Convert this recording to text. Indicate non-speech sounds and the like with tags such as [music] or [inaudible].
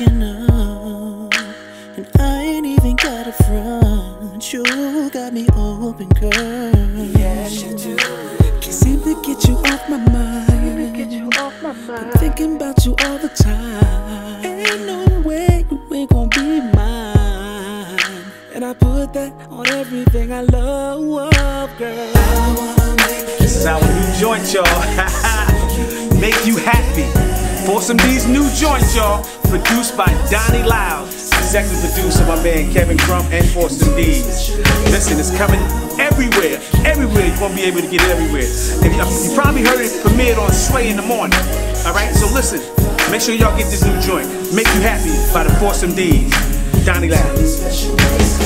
you know. And I ain't even got a front. You got me open, girl. Yes, you do. Can't seem to get you off my mind. Get you off my mind. Been thinking about you all the time. Ain't no way you ain't gonna be mine. And I put that on everything I love, girl. I wanna make This is our new joint, y'all. [laughs] Make you happy. For some these new joints, y'all. Produced by Donnie Loud. Executive producer, my man Kevin Crump and Force MD's. Listen, it's coming everywhere. Everywhere. You're gonna be able to get it everywhere. And you, probably heard it premiered on Sway in the morning. Alright, so listen. Make sure y'all get this new joint. Make you happy by the Force MD's. Donnie Loud.